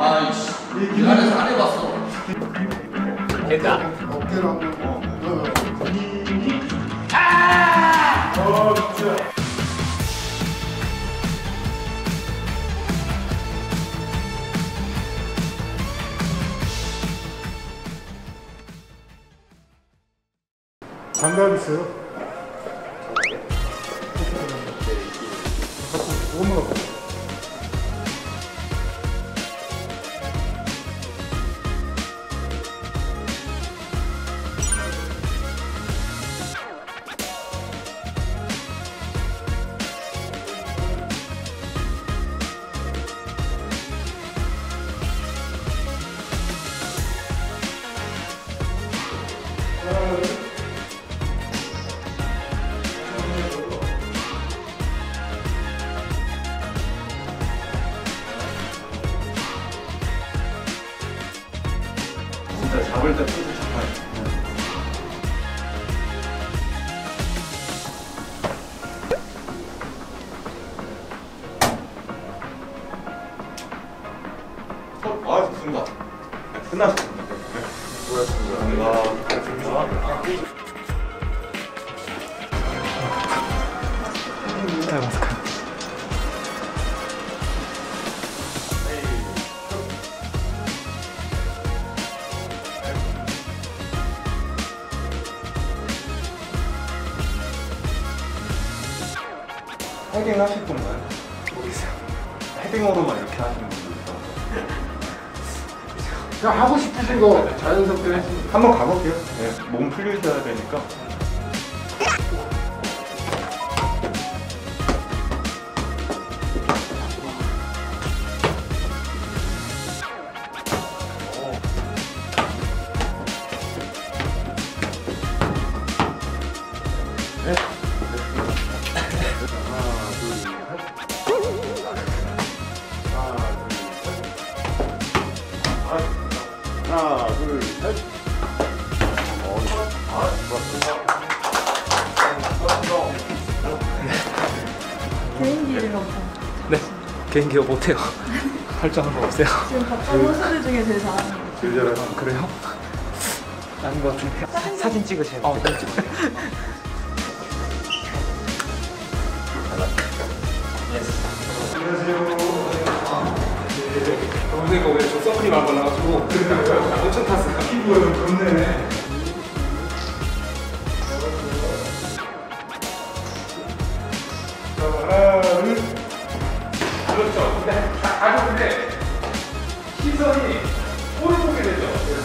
아이씨. 이 안에서 안 해봤어. 됐다. 어깨로 한번 어, 어. 장갑 있어요? 그것만 갖고 아, 좋습니다. 끝났습니다. 수고하셨습니다. 아, 헤딩 하실 건가요? 모르겠어요. 헤딩으로만 이렇게 하시는 있어서. 그냥 하고 싶으신 거 자연스럽게 하시면 한번 가볼게요. 네, 몸 풀리셔야 되니까. 네, 개인기를 좀 네. 개인기가 못해요. 할 줄 아는 거 없어요. 지금 봤던 선수들 중에 제일 잘하는 거 제일 잘하는 그래요? 아닌 것 같은데. 사진 찍으셔야 돼요. 어, 사진 찍으세요. 동생가 왜저안 발라가지고 엄청 탔어요. 피부가 좀 좋네.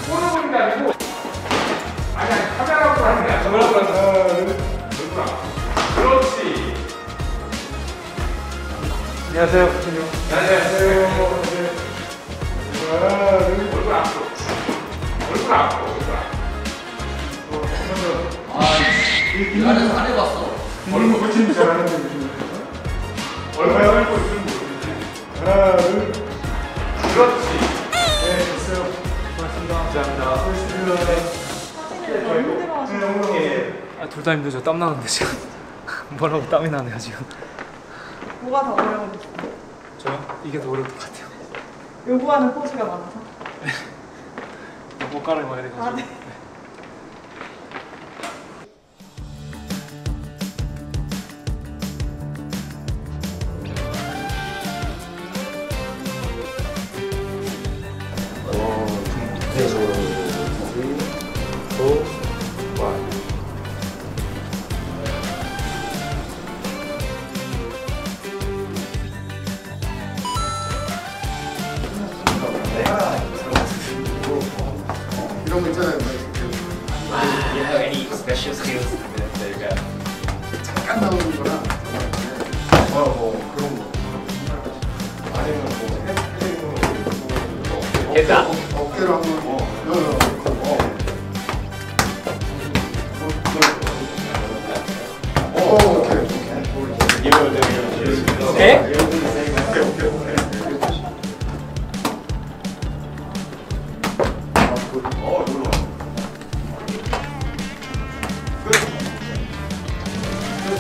볼을 보는 게 아니고 아니 아니 카메라 보고 하는 게 아니라 카메라 보고 하는 거. 그렇지. 안녕하세요, 부천님. 안녕하세요. 하나, 둘. 얼굴 앞으로. 얼굴 앞으로. 얼굴 앞으로. 아이씨. 이 안에서 안 해봤어. 얼굴 코치님 잘하는데 무슨 얼굴 얼 아, 둘 다 힘들죠. 땀 나는데 지금. 뭐라고 땀이 나네요 지금. 뭐가 더 어려우셨어요? 저요? 이게 더 어려울 것 같아요. 요구하는 포즈가 많아서 옷 갈아입어야 돼가지고. 아, 네. 이런 거 있잖아요 You have any special skills? You. 잠깐 나오는 거랑 어, 뭐 그런 거. 아니면 뭐 헤딩으로 됐다. 어깨로 한번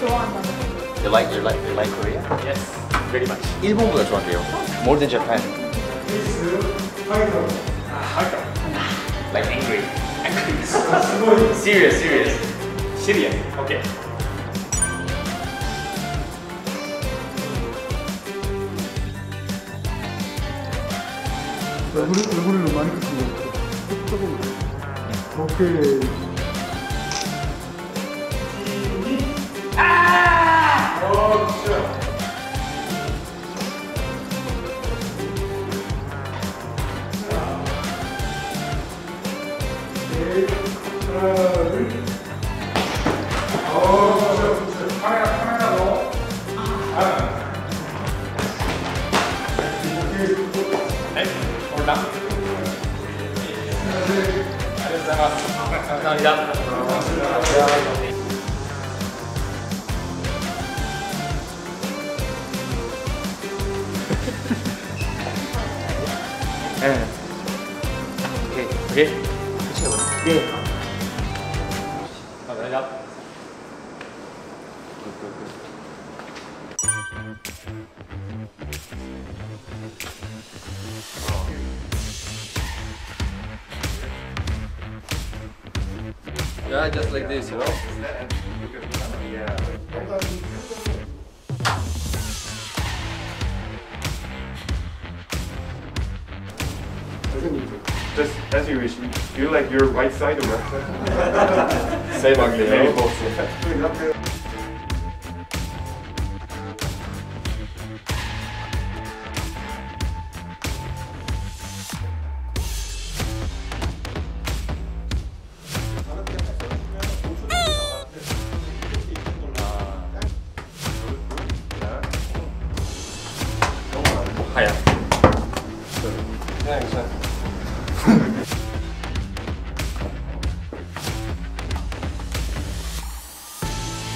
좋아한다는 You like you like you like Korea? Yes, very much. 일본보다 좋아한대요. More than Japan. Like angry. Angry. serious, serious. Serious. Okay. 얼굴이, 얼굴을 많이 크신 것 같아요. 조금. 오케이. เออโอเคโอเคเชื่อผมเย่ขอบคุณครับ Yeah, just like this, you know? Yeah. Just as you wish. Do you like your right side or left side? Same Maybe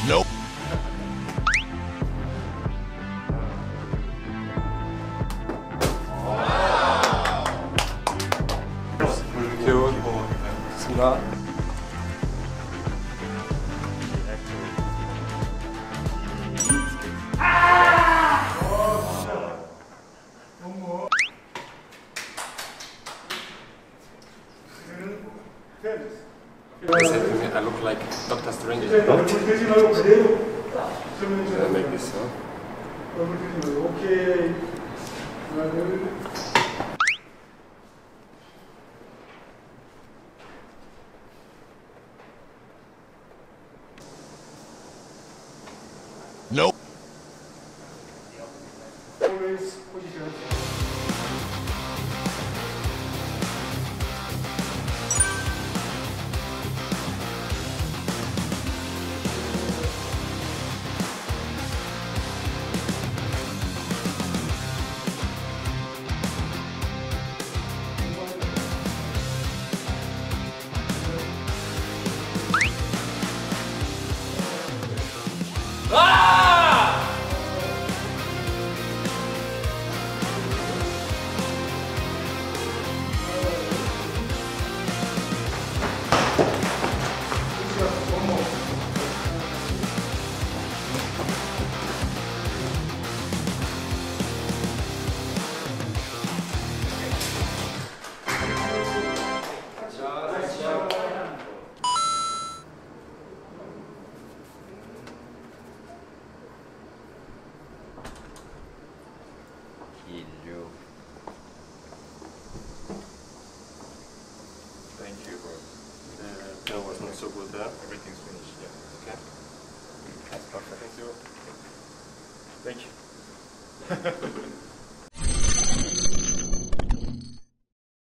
Nope. I make this up? Okay. Nope.